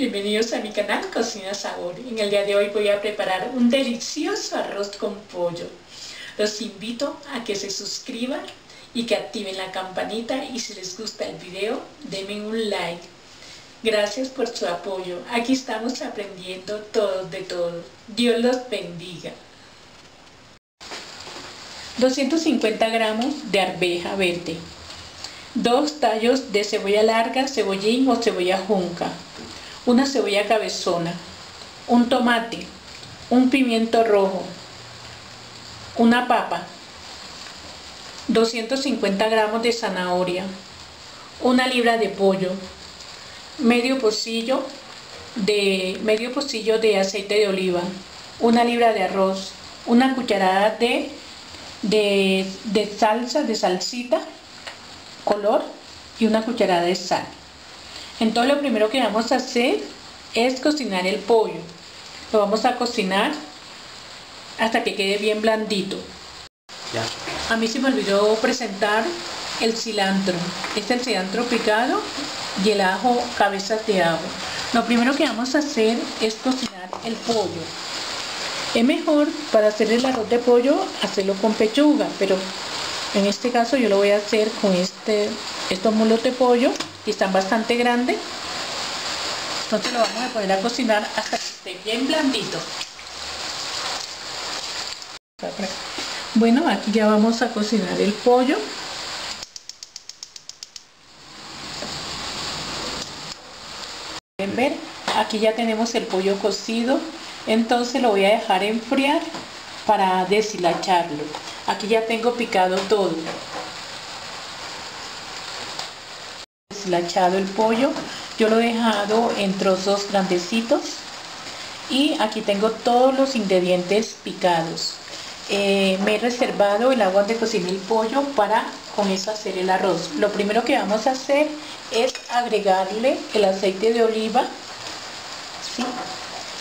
bienvenidos a mi canal Cocina Sabor. En el día de hoy voy a preparar un delicioso arroz con pollo. Los invito a que se suscriban y que activen la campanita y si les gusta el video, denme un like. Gracias por su apoyo. Aquí estamos aprendiendo todos de todo. Dios los bendiga. 250 gramos de arveja verde. Dos tallos de cebolla larga, cebollín o cebolla junca. Una cebolla cabezona. Un tomate. Un pimiento rojo. Una papa. 250 gramos de zanahoria. Una libra de pollo. Medio pocillo de, medio pocillo de aceite de oliva. Una libra de arroz. Una cucharada de, de, de salsa, de salsita color y una cucharada de sal. Entonces lo primero que vamos a hacer es cocinar el pollo. Lo vamos a cocinar hasta que quede bien blandito. A mí se me olvidó presentar el cilantro. Este es el cilantro picado y el ajo cabezas de ajo. Lo primero que vamos a hacer es cocinar el pollo. Es mejor para hacer el arroz de pollo hacerlo con pechuga, pero en este caso yo lo voy a hacer con este, estos mulos de pollo que están bastante grandes. Entonces lo vamos a poner a cocinar hasta que esté bien blandito. Bueno, aquí ya vamos a cocinar el pollo. Pueden ver, aquí ya tenemos el pollo cocido. Entonces lo voy a dejar enfriar para deshilacharlo. Aquí ya tengo picado todo. Deslachado el pollo. Yo lo he dejado en trozos grandecitos. Y aquí tengo todos los ingredientes picados. Eh, me he reservado el agua de cocinar el pollo para con eso hacer el arroz. Lo primero que vamos a hacer es agregarle el aceite de oliva.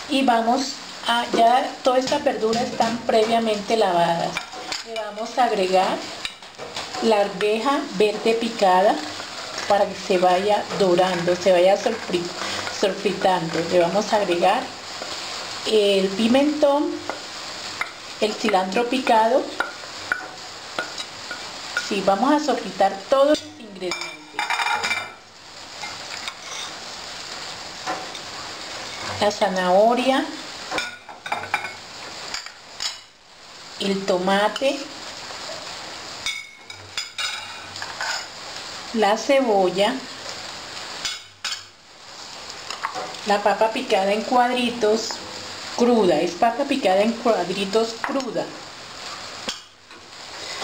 Y vamos a, ya todas estas verduras están previamente lavadas le vamos a agregar la arveja verde picada para que se vaya dorando, se vaya sorfritando. Le vamos a agregar el pimentón, el cilantro picado. Sí, vamos a sofritar todos los ingredientes. La zanahoria, el tomate, la cebolla, la papa picada en cuadritos cruda, es papa picada en cuadritos cruda.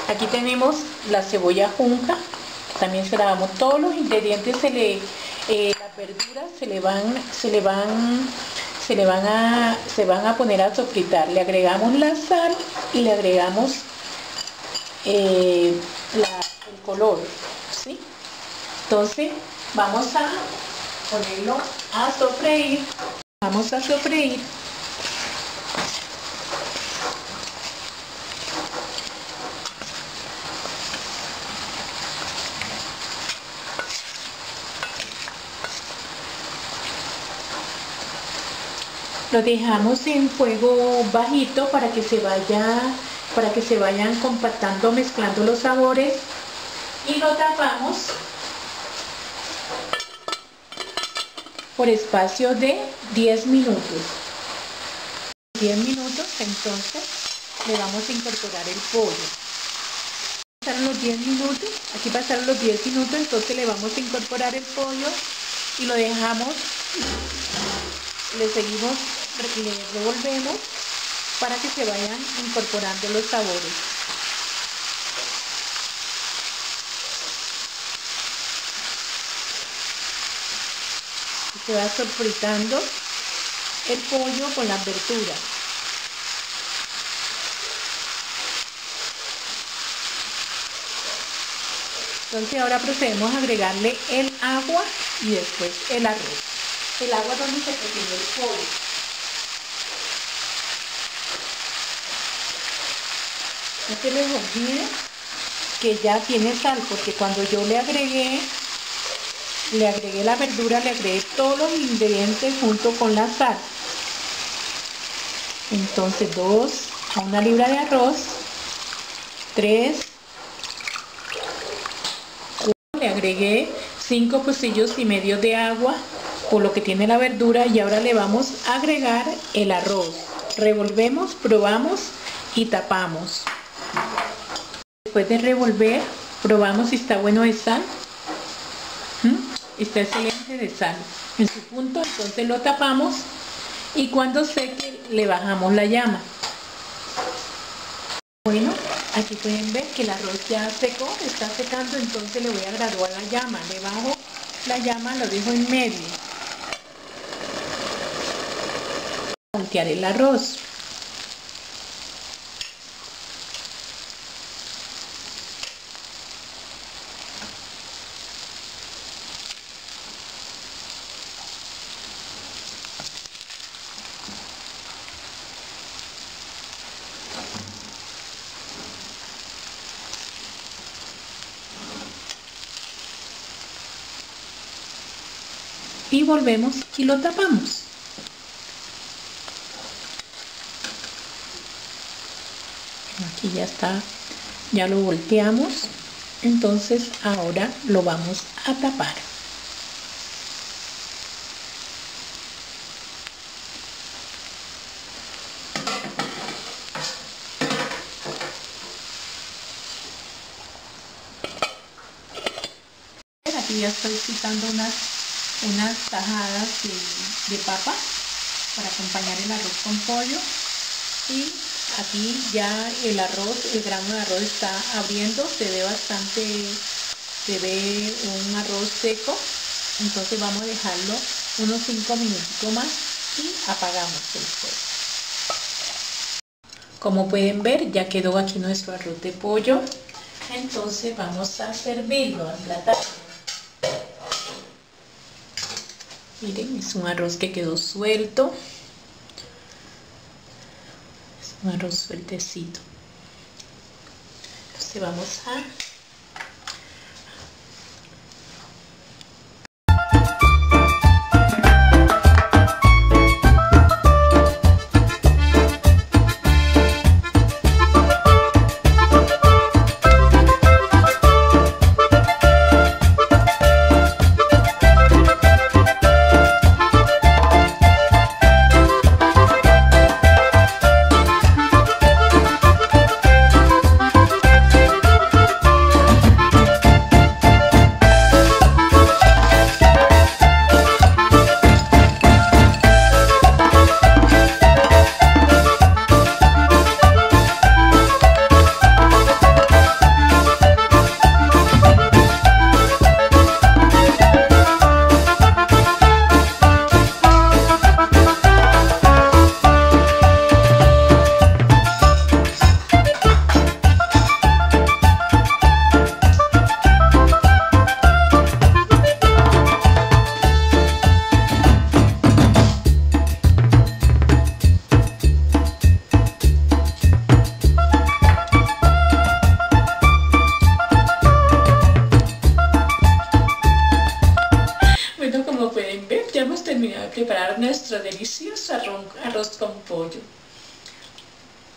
Aquí tenemos la cebolla junca, también se la damos todos los ingredientes, se le, eh, las verduras se le van, se le van se le van a, se van a poner a sofritar. Le agregamos la sal y le agregamos eh, el color. Entonces vamos a ponerlo a sofreír. Vamos a sofreír lo dejamos en fuego bajito para que se vaya para que se vayan compactando mezclando los sabores y lo tapamos por espacio de 10 minutos. 10 minutos entonces le vamos a incorporar el pollo. Pasaron los 10 minutos aquí pasaron los 10 minutos entonces le vamos a incorporar el pollo y lo dejamos. Le seguimos le revolvemos para que se vayan incorporando los sabores. Se va sofritando el pollo con la abertura. Entonces ahora procedemos a agregarle el agua y después el arroz. El agua donde se cocinó el pollo. no se les olvide que ya tiene sal, porque cuando yo le agregué le agregué la verdura, le agregué todos los ingredientes junto con la sal. Entonces dos a una libra de arroz, tres, le agregué cinco pocillos y medio de agua por lo que tiene la verdura y ahora le vamos a agregar el arroz. Revolvemos, probamos y tapamos. Después de revolver, probamos si está bueno de sal. ¿Mm? Está excelente de sal. En su punto, entonces lo tapamos y cuando seque le bajamos la llama. Bueno, aquí pueden ver que el arroz ya secó, está secando, entonces le voy a graduar la llama. Le bajo la llama, lo dejo en medio. Voltear el arroz. Y volvemos y lo tapamos. Aquí ya está, ya lo volteamos, entonces ahora lo vamos a tapar. Aquí ya estoy quitando unas unas tajadas de, papa para acompañar el arroz con pollo y aquí ya el arroz, el grano de arroz está abriendo, se ve bastante, se ve un arroz seco, entonces vamos a dejarlo unos 5 minutos más y apagamos el fuego. Como pueden ver ya quedó aquí nuestro arroz de pollo, entonces vamos a servirlo al plato. Miren, es un arroz que quedó suelto. Es un arroz sueltecito. Entonces vamos a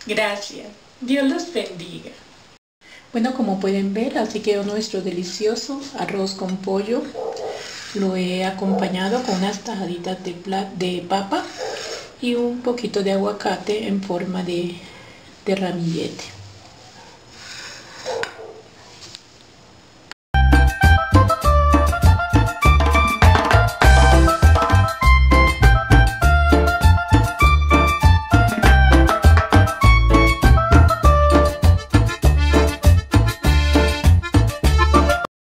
Gracias. Dios los bendiga. Bueno, como pueden ver, así quedó nuestro delicioso arroz con pollo. Lo he acompañado con unas tajaditas de, de papa y un poquito de aguacate en forma de, de ramillete.